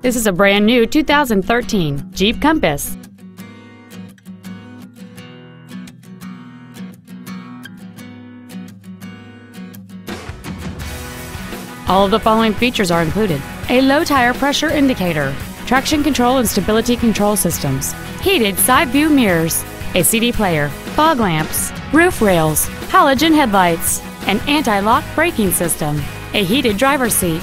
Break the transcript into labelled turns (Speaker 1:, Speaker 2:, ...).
Speaker 1: This is a brand new 2013 Jeep Compass. All of the following features are included. A low tire pressure indicator, traction control and stability control systems, heated side view mirrors, a CD player, fog lamps, roof rails, halogen headlights, an anti-lock braking system, a heated driver's seat.